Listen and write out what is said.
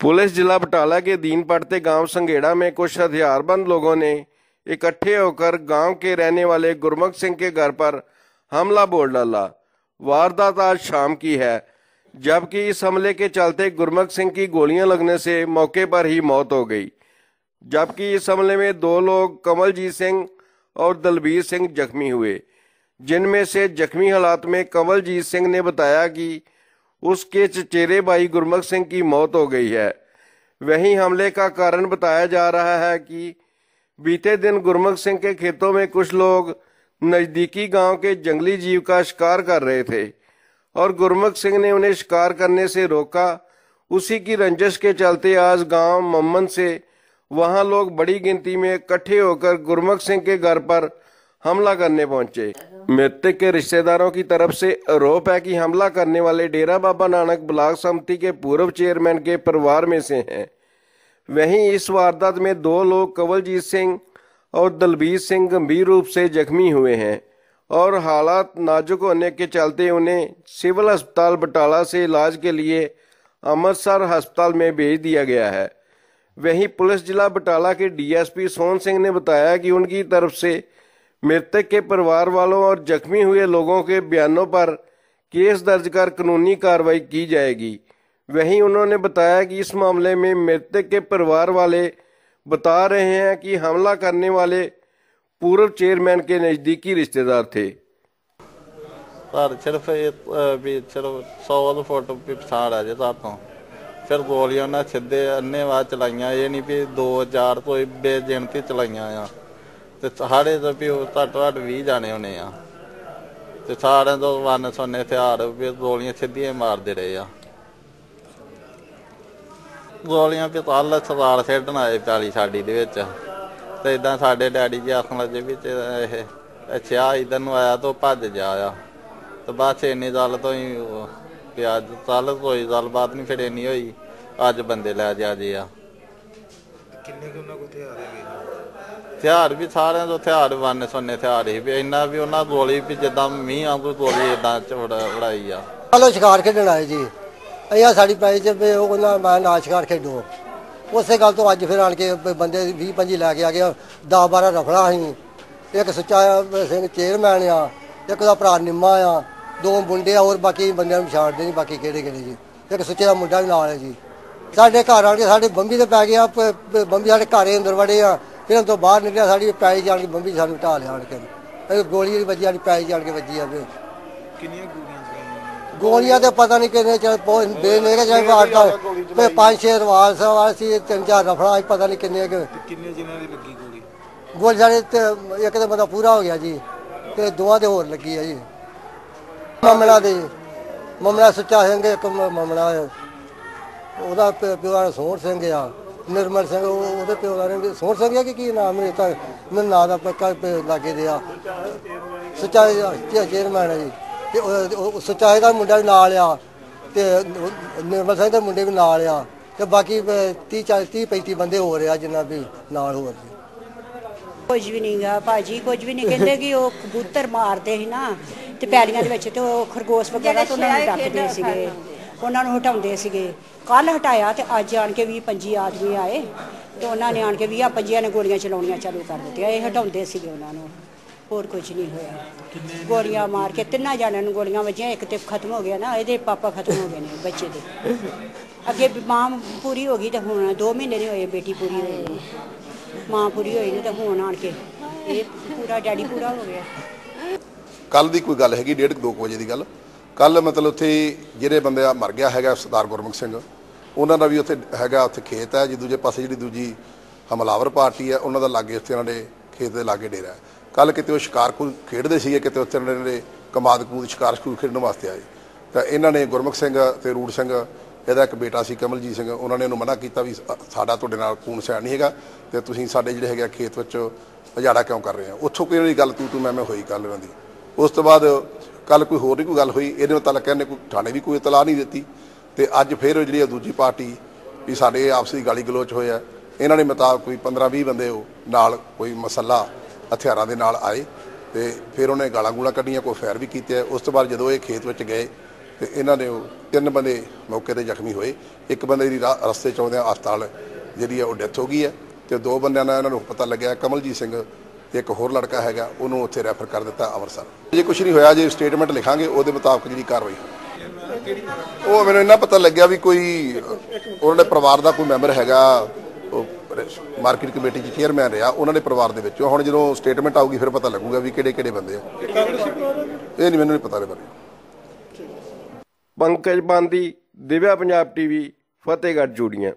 Police जिला बटाला के दीन पड़ते गाँव संगेड़ा में कुछ हथियारबंद लोगों ने इकट्ठे होकर गाँव के रहने वाले गुरमुख सिंह के घर पर हमला बोल डाला। वारदात आज शाम की है, जबकि इस हमले के चलते गुरमुख सिंह की गोलियाँ लगने से मौके पर ही मौत हो गई। जबकि इस हमले में दो लोग कमलजीत सिंह और दलबीर सिंह जख्मी हुए, जिनमें से जख्मी हालात में कमलजीत सिंह ने बताया कि उसके चचेरे भाई गुरमुख सिंह की मौत हो गई है। वहीं हमले का कारण बताया जा रहा है कि बीते दिन गुरमुख सिंह के खेतों में कुछ लोग नजदीकी गाँव के जंगली जीव का शिकार कर रहे थे और गुरमुख सिंह ने उन्हें शिकार करने से रोका। उसी की रंजिश के चलते आज गाँव मम्मन से वहाँ लोग बड़ी गिनती में इकट्ठे होकर गुरमुख सिंह के घर पर हमला करने पहुँचे। मृतक के रिश्तेदारों की तरफ़ से आरोप है कि हमला करने वाले डेरा बाबा नानक ब्लॉक समिति के पूर्व चेयरमैन के परिवार में से हैं। वहीं इस वारदात में दो लोग कंवलजीत सिंह और दलबीर सिंह गंभीर रूप से जख्मी हुए हैं और हालात नाजुक होने के चलते उन्हें सिविल अस्पताल बटाला से इलाज के लिए अमृतसर अस्पताल में भेज दिया गया है। वहीं पुलिस जिला बटाला के डीएसपी सोहन सिंह ने बताया कि उनकी तरफ़ से मृतक के परिवार वालों और जख्मी हुए लोगों के बयानों पर केस दर्ज कर कानूनी कार्रवाई की जाएगी वहीं उन्होंने बताया कि इस मामले में मृतक के परिवार वाले बता रहे हैं कि हमला करने वाले पूर्व चेयरमैन के नजदीकी रिश्तेदार थे ਪਰ ਸਿਰਫ ਇਹ ਅਹ, ਵੀ ਚਲੋ 100 ਫੁੱਟ ਵੀ ਪਛਾੜ ਆ ਜੇ ਤੋਂ ਫਿਰ ਗੋਲੀਆਂ ਉਹਨਾਂ ਸਿੱਧੇ ਅੰਨੇਵਾਹ ਚਲਾਈਆਂ ਇਹ ਨਹੀਂ ਵੀ 2000 ਤੋਂ ਬੇਜਿਣਤੀ ਚਲਾਈਆਂ ਆ ਤੇ ਸਾਡੇ ਤਾਂ ਵੀ ਘੱਟ ਘੱਟ 20 ਜਾਣੇ ਹੋਣੇ ਆ। ਤੇ ਸਾਰਿਆਂ ਤੋਂ ਵਨ ਸੋਨੇ ਹਥਿਆਰ ਵੀ ਗੋਲੀਆਂ ਸਿੱਧੀਆਂ ਮਾਰਦੇ ਰਹੇ ਆ। ਗੋਲੀਆਂ ਵੀ ਤਾਲ ਖੇਡਣ ਆਏ ਪੈਲੀ ਸਾਡੀ ਦੇ ਵਿੱਚ। ਤੇ ਇਦਾਂ ਸਾਡੇ ਡੈਡੀ ਜੀ ਆਖਣ ਲੱਗੇ ਵੀ ਤੇ ਇਹ ਅੱਛਾ, ਇਧਰ ਨੂੰ ਆਇਆ ਤਾਂ ਭੱਜ ਜਾ ਆ। ਤੇ ਬਾਅਦ ਚ ਇੰਨੀ ਗੱਲ ਤੋਂ ਹੀ ਉਹ ਵੀ ਅੱਜ ਕੋਈ ਗੱਲਬਾਤ ਨਹੀਂ, ਫਿਰ ਇੰਨੀ ਹੋਈ, ਅੱਜ ਬੰਦੇ ਲੈ ਜਾ ਜੇ ਆ। ਕਿੰਨੇ ਕੁ ਉਹਨਾਂ ਕੋਲ ਹਥਿਆਰ ਹੈਗੇ? ਹਥਿਆਰ ਵੀ ਸਾਰਿਆਂ ਦੇ ਹਥਿਆਰ ਵੰਨ ਸੁੰਨੇ ਹਥਿਆਰ ਹੀ ਵੀ ਇੰਨਾ ਵੀ ਉਹਨਾਂ ਗੋਲੀ ਵੀ ਜਿੱਦਾਂ ਮੀਂਹ ਵਾਂਗੂ ਗੋਲੀ ਇਦਾਂ ਚੜਾਈ ਆ। ਹਲੋ ਸ਼ਿਕਾਰ ਖੇਡਣ ਆਏ ਜੀ। ਅਈਆ ਸਾਡੀ ਪਾਈ ਚ ਉਹ ਕਹਿੰਦਾ, ਮੈਂ ਨਾ ਸ਼ਿਕਾਰ ਖੇਡੋ। ਉਸੇ ਗੱਲ ਤੋਂ ਅੱਜ ਫਿਰ ਆਣ ਕੇ ਬੰਦੇ 20 25 ਲੈ ਕੇ ਆ ਗਿਆ 10 12 ਰਫੜਾ ਸੀ ਇੱਕ ਸੁੱਚਾ ਸਿੰਘ ਚੇਅਰਮੈਨ ਆ, ਇੱਕ ਦਾ ਭਰਾ ਨਿੰਮਾ ਆ, ਦੋ ਮੁੰਡੇ ਆ, ਹੋਰ ਬਾਕੀ ਬੰਦਿਆਂ ਨੂੰ ਛਾੜਦੇ ਨਹੀਂ, ਬਾਕੀ ਕਿਹੜੇ ਕਿਹੜੇ ਜੀ। ਇੱਕ ਸੁੱਚੇ ਦਾ ਮੁੰਡਾ ਵੀ ਨਾਲ ਹੈ ਜੀ। ਸਾਡੇ ਘਰ ਆਣ ਕੇ ਸਾਡੇ ਬੰਬੀ ਤੇ ਪੈ ਗਿਆ ਬੰਬੀ ਸਾਡੇ ਘਰੇ ਅੰਦਰ ਵੜੇ ਆ। ਫਿਰ ਤੋਂ ਬਾਹਰ ਨਿਕਲਿਆ ਸਾਡੀ ਪੈਲੀ ਜਾਣ ਕੇ ਬੰਬੀ ਸਾਨੂੰ ਢਾ ਲਿਆ ਆਣ ਕੇ। ਇਹ ਗੋਲੀ ਜਿਹੜੀ ਵੱਜੀ ਸਾਡੀ ਪੈਲੀ ਜਾਣ ਕੇ ਵੱਜੀ ਆ ਫਿਰ। ਕਿੰਨੀਆਂ ਗੋਲੀਆਂ ਚਲਾਈਆਂ ਗੋਲੀਆਂ ਤੇ ਪਤਾ ਨਹੀਂ ਕਿੰਨੇ ਚਲ ਕਿ ਜਾਈ ਬਾੜਦਾ ਤੇ ਪੰਜ ਛੇ ਰਵਾਲ ਸਵਾਲ ਸੀ ਤਿੰਨ ਚਾਰ ਰਫੜਾ ਸੀ ਪਤਾ ਨਹੀਂ ਕਿੰਨੇ ਕਿੰਨੇ ਜਿਨ੍ਹਾਂ ਦੀ ਲੱਗੀ ਗੋਲੀ? ਗੋਲੀ ਸਾਡੇ ਤੇ ਇੱਕ ਤੇ ਬੰਦਾ ਪੂਰਾ ਹੋ ਗਿਆ ਜੀ ਤੇ ਦੋਵਾਂ ਦੇ ਹੋਰ ਲੱਗੀ ਆ ਜੀ। ਮਮਲਾ ਦੇ ਮਮਲਾ ਸੁੱਚਾ ਸਿੰਘ ਇੱਕ ਮਮਲਾ। ਉਹਦਾ ਪਿਓ ਸੋਹਣ ਸਿੰਘ ਆ। ਨਿਰਮਲ ਸਿੰਘ ਉਹ- ਉਹਦੇ ਪਿਓ ਦਾ ਨਾਮ ਸੋਹਣ ਸਿੰਘ ਕਿ ਕੀ ਨਾਮ ਹੈ ਤਾਂ ਮੈਨੂੰ ਨਾਂ ਦਾ ਪੱਕਾ ਪ- ਲਾਗੇ ਦੇ ਆ। ਸੁੱਚਾ ਚੇਅਰਮੈਨ ਹੈ ਜੀ। ਤੇ ਉਹ- ਉਹ ਦਾ ਮੁੰਡਾ ਵੀ ਨਾਲ ਆ। ਤੇ ਉਹ ਨਿਰਮਲ ਸਿੰਘ ਦੇ ਮੁੰਡੇ ਵੀ ਨਾਲ ਆ। ਤੇ ਬਾਕੀ 30 30 35 ਬੰਦੇ ਹੋ ਰਿਹਾ ਜਿੰਨਾ ਵੀ ਨਾਲ ਹੋਰ ਜੀ ਕੁਝ ਵੀ ਨਹੀਂਗਾ ਭਾਜੀ ਕੁਝ ਵੀ ਨਹੀਂ ਕਹਿੰਦੇ ਕਿ ਉਹ ਕਬੂਤਰ ਮਾਰਦੇ ਸੀ ਨਾ ਤੇ ਪੈਲੀਆਂ ਦੇ ਵਿੱਚ ਤੇ ਉਹ ਖਰਗੋਸ਼ ਵਗੈਰਾ ਤੋਂ ਉਹਨਾਂ ਨੂੰ ਡੱਕਦੇ ਸੀਗੇ। ਉਹਨਾਂ ਨੂੰ ਹਟਾਉਂਦੇ ਸੀਗੇ। ਕੱਲ ਹਟਾਇਆ ਤੇ ਅੱਜ ਆਣ ਕੇ 20 25 ਆਦਮੀ ਆਏ ਤੇ ਉਹਨਾਂ ਨੇ ਆਣ ਕੇ 20 25 ਨੇ ਗੋਲੀਆਂ ਚਲਾਉਣੀਆਂ ਚਾਲੂ ਕਰ ਦਿੱਤੀਆਂ। ਇਹ ਹਟਾਉਂਦੇ ਸੀਗੇ ਉਹਨਾਂ ਨੂੰ। ਹੋਰ ਕੁਝ ਨਹੀਂ ਹੋਇਆ। ਗੋਲੀਆਂ ਮਾਰ ਕੇ ਤਿੰਨਾਂ ਜਣਿਆਂ ਨੂੰ ਗੋਲੀਆਂ ਵੱਜੀਆਂ ਇੱਕ ਤੇ ਖਤਮ ਹੋ ਗਿਆ ਨਾ ਇਹਦੇ ਪਾਪਾ ਖਤਮ ਹੋ ਗਏ ਨੇ ਬੱਚੇ ਦੇ। ਅੱਗੇ ਮਾਂ ਪੂਰੀ ਹੋ ਗਈ ਤੇ ਹੁਣ 2 ਮਹੀਨੇ ਨਹੀਂ ਹੋਏ ਬੇਟੀ ਪੂਰੀ ਹੋਈ ਮਾਂ ਪੂਰੀ ਹੋਈ ਨੂੰ ਤੇ ਹੁਣ ਆਣ ਕੇ ਇਹ ਪੂਰਾ ਡੈਡੀ ਪੂਰਾ ਹੋ ਗਿਆ। ਕੱਲ ਦੀ ਕੋਈ ਗੱਲ ਹੈਗੀ 1:30 2 ਵਜੇ ਦੀ ਗੱਲ। ਕੱਲ ਮਤਲਬ ਉੱਥੇ ਜਿਹੜੇ ਬੰਦੇ ਆ ਮਰ ਗਿਆ ਹੈਗਾ ਸਰਦਾਰ ਗੁਰਮੁਖ ਸਿੰਘ, ਉਹਨਾਂ ਦਾ ਵੀ ਉੱਥੇ ਹੈਗਾ ਉੱਥੇ ਖੇਤ ਹੈ, ਜੀ ਦੂਜੇ ਪਾਸੇ ਜਿਹੜੀ ਦੂਜੀ ਹਮਲਾਵਰ ਪਾਰਟੀ ਹੈ, ਉਹਨਾਂ ਦਾ ਲਾਗੇ ਉੱਥੇ ਉਹਨਾਂ ਦੇ ਖੇਤ ਦੇ ਲਾਗੇ ਡੇਰਾ ਹੈ। ਕੱਲ ਕਿਤੇ ਉਹ ਸ਼ਿਕਾਰ ਕੋਈ ਖੇਡਦੇ ਸੀਗੇ, ਕਿਤੇ ਉੱਥੇ ਉਹਨਾਂ ਦੇ ਕਮਾਦ ਕੂਦ ਸ਼ਿਕਾਰ ਸ਼ਕੂਰ ਖੇਡਣ ਵਾਸਤੇ ਆਏ। ਤਾਂ ਇਹਨਾਂ ਨੇ ਗੁਰਮੁਖ ਸਿੰਘ ਤੇ ਰੂੜ ਸਿੰਘ, ਇਹਦਾ ਇੱਕ ਬੇਟਾ ਸੀ ਕਮਲਜੀਤ ਸਿੰਘ, ਉਹਨਾਂ ਨੇ ਉਹਨੂੰ ਮਨਾ ਕੀਤਾ ਵੀ ਸਾਡਾ ਤੁਹਾਡੇ ਨਾਲ ਖੂਨ ਸਹਿਣ ਨਹੀਂ ਹੈਗਾ ਤੇ ਤੁਸੀਂ ਸਾਡੇ ਜਿਹੜੇ ਹੈਗੇ ਆ ਖੇਤ ਵਿੱਚ ਉਜਾੜਾ ਕਿਉਂ ਕਰ ਰਹੇ ਹੋ? ਉੱਥੋਂ ਕੋਈ ਜਿਹੜੀ ਗੱਲ ਤੂੰ ਤੂੰ ਮੈਂ ਮੈਂ ਹੋਈ ਕੱਲ ਉਹਨਾਂ ਦੀ। ਉਸ ਤੋਂ ਬਾਅਦ ਕੱਲ ਕੋਈ ਹੋਰ ਨਹੀਂ ਕੋਈ ਗੱਲ ਹੋਈ, ਇਹਦੇ ਮੁਤਲਕ ਇਹਨੇ ਕੋਈ ਥਾਣੇ ਵੀ ਕੋਈ ਇਤਲਾਹ ਨਹੀਂ ਦਿੱਤੀ। ਤੇ ਅੱਜ ਫਿਰ ਜਿਹੜੀ ਆ ਦੂਜੀ ਪਾਰਟੀ ਵੀ ਸਾਡੇ ਆਪਸੀ ਗਾਲੀ ਗਲੋਚ ਹੋਇਆ, ਇਹਨਾਂ ਨੇ ਮੁਤਾਬਕ ਕੋਈ 15 20 ਬੰਦੇ ਉਹ ਨਾਲ ਕੋਈ ਮਸਲਾ ਹਥਿਆਰਾਂ ਦੇ ਨਾਲ ਆਏ ਤੇ ਫਿਰ ਉਹਨੇ ਗਾਲਾਂ ਗੂਲਾਂ ਕੱਢੀਆਂ, ਕੋਈ ਫੈਰ ਵੀ ਕੀਤੇ ਉਸ ਤੋਂ ਬਾਅਦ ਜਦੋਂ ਇਹ ਖੇਤ ਵਿੱਚ ਗਏ ਤੇ ਇਹਨਾਂ ਨੇ ਉਹ ਤਿੰਨ ਬੰਦੇ ਮੌਕੇ ਤੇ ਜ਼ਖਮੀ ਹੋਏ। ਇੱਕ ਬੰਦੇ ਦੀ ਰਸਤੇ ਚ ਆਉਂਦਿਆਂ ਹਸਪਤਾਲ ਜਿਹੜੀ ਆ ਉਹ ਡੈਥ ਹੋ ਗਈ ਹੈ ਤੇ ਦੋ ਬੰਦਿਆਂ ਦਾ ਇਹਨਾਂ ਨੂੰ ਪਤਾ ਲੱਗਿਆ, ਕਮਲਜੀਤ ਸਿੰਘ ਤੇ ਇੱਕ ਹੋਰ ਲੜਕਾ ਹੈਗਾ, ਉਹਨੂੰ ਉੱਥੇ ਰੈਫਰ ਕਰ ਦਿੱਤਾ ਅੰਮ੍ਰਿਤਸਰ। ਜੇ ਕੁਝ ਨਹੀਂ ਹੋਇਆ, ਜੇ ਸਟੇਟਮੈਂਟ ਲਿਖਾਂਗੇ, ਉਹਦੇ ਮੁਤਾਬਕ ਜਿਹੜੀ ਕਾਰਵਾਈ ਉਹ ਮੈਨੂੰ ਇੰਨਾ ਪਤਾ ਲੱਗਿਆ ਵੀ ਕੋਈ, ਉਹਨਾਂ ਦੇ ਪਰਿਵਾਰ ਦਾ ਕੋਈ ਮੈਂਬਰ ਹੈਗਾ ਮਾਰਕੀਟ ਕਮੇਟੀ ਚ ਚੇਅਰਮੈਨ ਰਿਹਾ, ਉਹਨਾਂ ਦੇ ਪਰਿਵਾਰ ਦੇ ਵਿੱਚੋਂ। ਹੁਣ ਜਦੋਂ ਸਟੇਟਮੈਂਟ ਆਊਗੀ, ਫਿਰ ਪਤਾ ਲੱਗੂਗਾ ਵੀ ਕਿਹੜੇ ਕਿਹੜੇ ਬੰਦੇ ਆ। ਇਹ ਨਹੀਂ, ਮੈਨੂੰ ਨਹੀਂ ਪਤਾ ਇਹਦੇ ਬਾਰੇ ਪੰਕਜ ਬਾਂਦੀ, ਦਿਵਿਆ ਪੰਜਾਬ ਟੀਵੀ, ਫਤਿਹਗੜ੍ਹ ਜੂੜੀਆਂ।